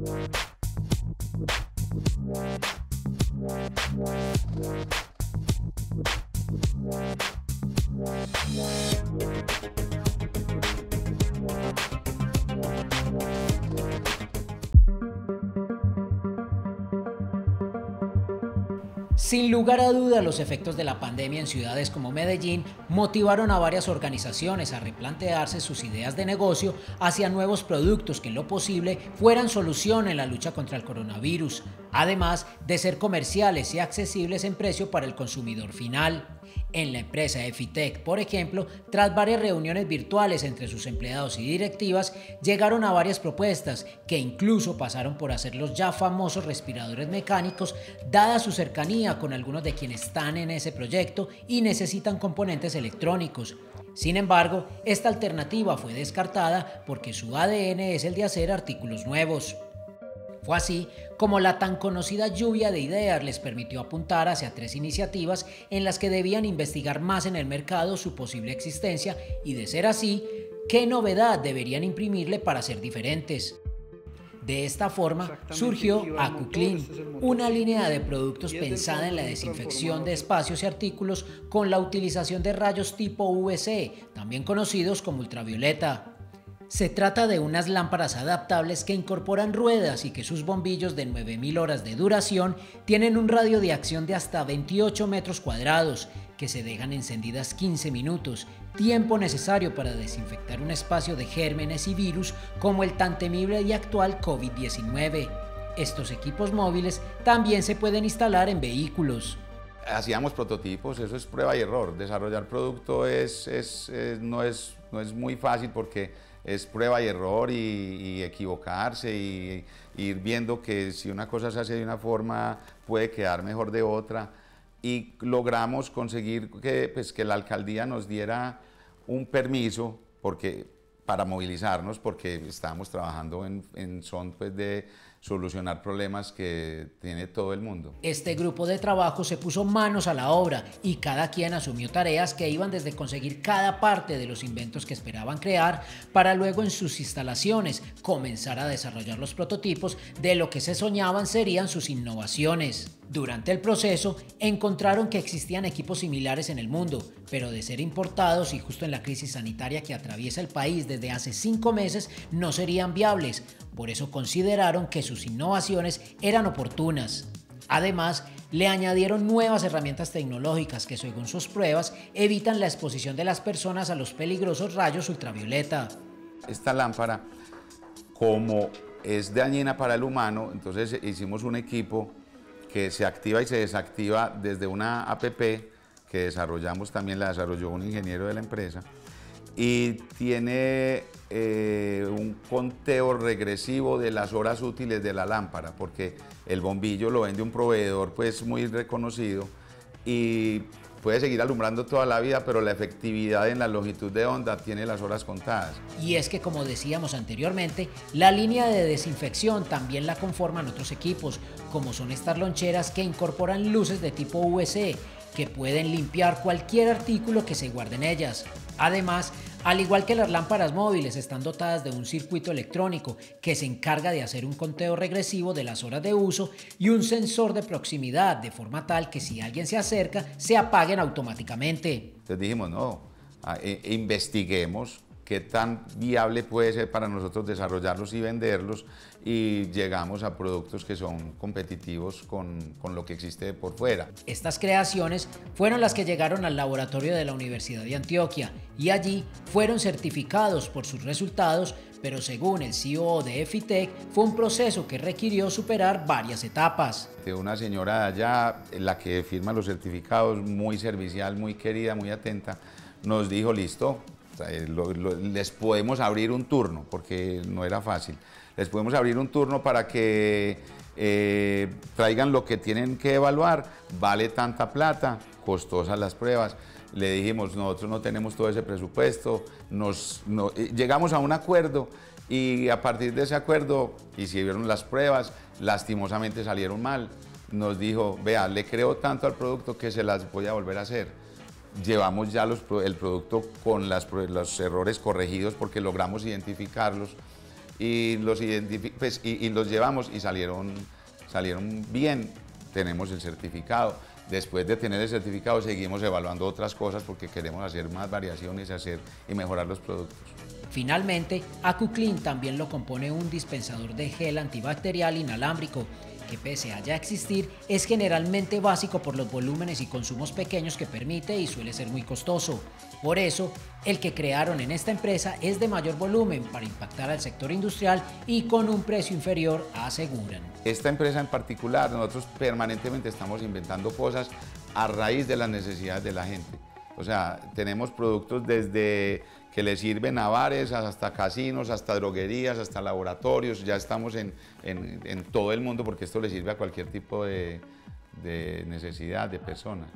Wow. Sin lugar a duda, los efectos de la pandemia en ciudades como Medellín motivaron a varias organizaciones a replantearse sus ideas de negocio hacia nuevos productos que en lo posible fueran solución en la lucha contra el coronavirus, además de ser comerciales y accesibles en precio para el consumidor final. En la empresa Efitec, por ejemplo, tras varias reuniones virtuales entre sus empleados y directivas, llegaron a varias propuestas que incluso pasaron por hacer los ya famosos respiradores mecánicos, dada su cercanía con algunos de quienes están en ese proyecto y necesitan componentes electrónicos. Sin embargo, esta alternativa fue descartada porque su ADN es el de hacer artículos nuevos. Fue así como la tan conocida lluvia de ideas les permitió apuntar hacia tres iniciativas en las que debían investigar más en el mercado su posible existencia y de ser así, qué novedad deberían imprimirle para ser diferentes. De esta forma surgió AcuClean, una línea de productos pensada en la desinfección de espacios y artículos con la utilización de rayos tipo UVC, también conocidos como ultravioleta. Se trata de unas lámparas adaptables que incorporan ruedas y que sus bombillos de 9000 horas de duración tienen un radio de acción de hasta 28 metros cuadrados, que se dejan encendidas 15 minutos, tiempo necesario para desinfectar un espacio de gérmenes y virus como el tan temible y actual COVID-19. Estos equipos móviles también se pueden instalar en vehículos hacíamos prototipos, eso es prueba y error. Desarrollar producto es, no, es, no es muy fácil porque es prueba y error y, equivocarse y, ir viendo que si una cosa se hace de una forma puede quedar mejor de otra. Y logramos conseguir que, pues, que la alcaldía nos diera un permiso porque, para movilizarnos porque estábamos trabajando en, en son pues, de solucionar problemas que tiene todo el mundo. Este grupo de trabajo se puso manos a la obra y cada quien asumió tareas que iban desde conseguir cada parte de los inventos que esperaban crear para luego en sus instalaciones comenzar a desarrollar los prototipos de lo que se soñaban serían sus innovaciones. Durante el proceso encontraron que existían equipos similares en el mundo, pero de ser importados y justo en la crisis sanitaria que atraviesa el país desde hace cinco meses no serían viables. Por eso consideraron que sus innovaciones eran oportunas. Además, le añadieron nuevas herramientas tecnológicas que según sus pruebas evitan la exposición de las personas a los peligrosos rayos ultravioleta. Esta lámpara, como es dañina para el humano, entonces hicimos un equipo que se activa y se desactiva desde una APP que desarrollamos, también la desarrolló un ingeniero de la empresa, y tiene eh, un conteo regresivo de las horas útiles de la lámpara, porque el bombillo lo vende un proveedor pues muy reconocido y puede seguir alumbrando toda la vida, pero la efectividad en la longitud de onda tiene las horas contadas. Y es que, como decíamos anteriormente, la línea de desinfección también la conforman otros equipos, como son estas loncheras que incorporan luces de tipo UVC, que pueden limpiar cualquier artículo que se guarde en ellas. Además, al igual que las lámparas móviles, están dotadas de un circuito electrónico que se encarga de hacer un conteo regresivo de las horas de uso y un sensor de proximidad, de forma tal que si alguien se acerca, se apaguen automáticamente. Entonces dijimos, no, eh, investiguemos qué tan viable puede ser para nosotros desarrollarlos y venderlos y llegamos a productos que son competitivos con, con, lo que existe por fuera. Estas creaciones fueron las que llegaron al laboratorio de la Universidad de Antioquia y allí fueron certificados por sus resultados, pero según el CEO de Efitec fue un proceso que requirió superar varias etapas. De una señora allá, la que firma los certificados, muy servicial, muy querida, muy atenta, nos dijo, listo, eh, les podemos abrir un turno, porque no era fácil. Les podemos abrir un turno para que eh, traigan lo que tienen que evaluar, vale tanta plata, costosas las pruebas. Le dijimos, nosotros no tenemos todo ese presupuesto, nos, eh, llegamos a un acuerdo y a partir de ese acuerdo hicieron las pruebas, lastimosamente salieron mal. Nos dijo, vea, le creo tanto al producto que se las voy a volver a hacer llevamos ya el producto con los errores corregidos porque logramos identificarlos y los, pues, y, los llevamos y salieron, salieron bien, tenemos el certificado. Después de tener el certificado seguimos evaluando otras cosas porque queremos hacer más variaciones hacer, y mejorar los productos. Finalmente, AcuClean también lo compone un dispensador de gel antibacterial inalámbrico que pese a ya existir, es generalmente básico por los volúmenes y consumos pequeños que permite y suele ser muy costoso. Por eso, el que crearon en esta empresa es de mayor volumen para impactar al sector industrial y con un precio inferior, aseguran. Esta empresa en particular, nosotros permanentemente estamos inventando cosas a raíz de las necesidades de la gente. O sea, tenemos productos desde que le sirven a bares, hasta casinos, hasta droguerías, hasta laboratorios. Ya estamos en, todo el mundo porque esto le sirve a cualquier tipo de, de necesidad de persona.